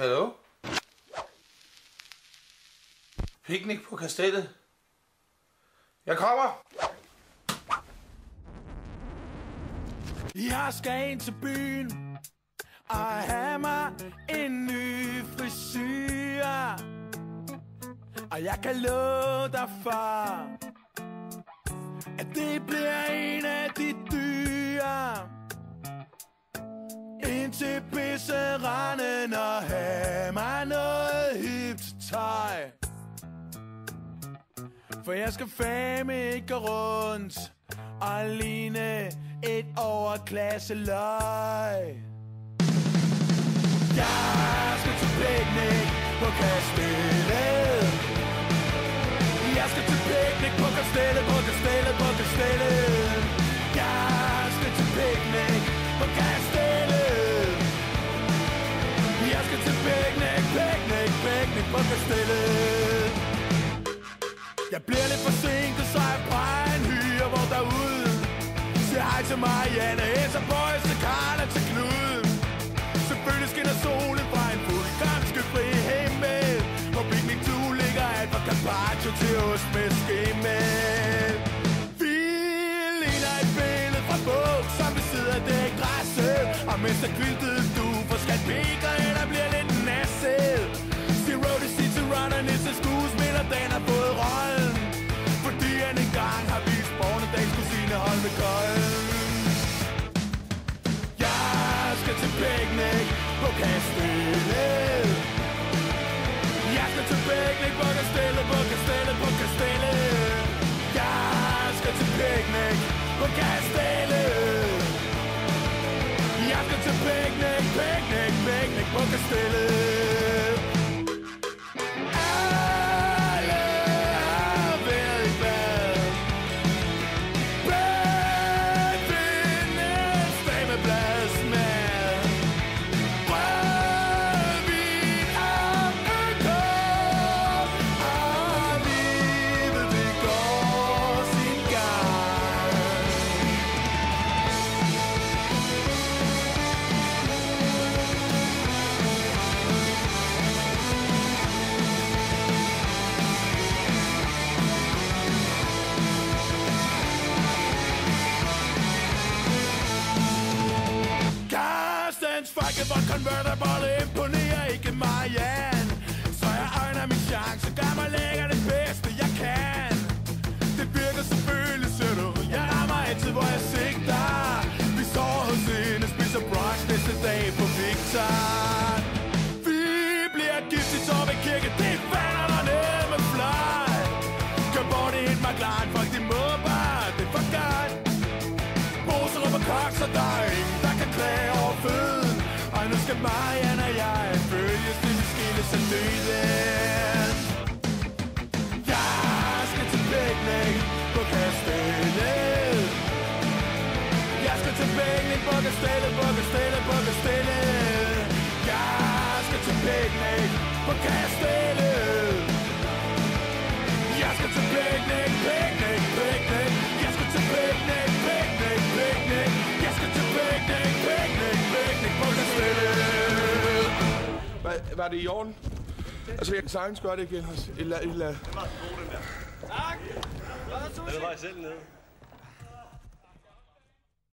Hallo? Picnic på kastellet? Jeg kommer! Jeg skal ind til byen og have mig en ny frisyr. Og jeg kan love dig for, at det bliver en af de dyre. Ind til pisseranden og have mig noget hipt tøj. For jeg skal fame ikke gå rundt og ligne et overklasse løg. Jeg skal til picnic på kastellet. Jeg skal til picnic på kastellet, på kastellet, stille. Jeg bliver lidt forsinket, så jeg peger en hyre, hvor derude Siger hej til Marianne, Esa Boys til Karla til Knud. Selvfølgelig skinner solen fra en fuldgamske fri himmel Hvor Picnic 2 ligger alt fra carpaccio til ost med skimmel Vi ligner et billede fra bog, som vi sidder der i græsset Og mens der kviltede stille Jeg skal til picnic på kastellet, på kastellet, på kastellet. Jeg skal til picnic på kastellet. Jeg skal til picnic, picnic, picnic på kastellet. Carstens fucking convertible imponerer ikke mig, Marianne Så jeg øjner min chance, gør mig lækker det bedste jeg kan. Det virker selvfølgelig, ser du. Jeg rammer altid, hvor jeg sigter. Vi sover hos hende, spiser brunch næste dag på Victor. Vi bliver gift i Torve Kirke, det falder der ned med fly Kør bort i en McLaren, fuck de mobber, det er for godt. Poser op og kok, så der er ingen, skal Marianne og jeg følges til vi skilles af døden Jeg skal til picnic på kastellet Jeg skal til picnic på kastellet, på kastellet, på kastellet Jeg skal til picnic på kastellet Var, var det i orden? Altså, jeg kan sagtens gøre det igen. Et, la- et, la- Den var selv nede.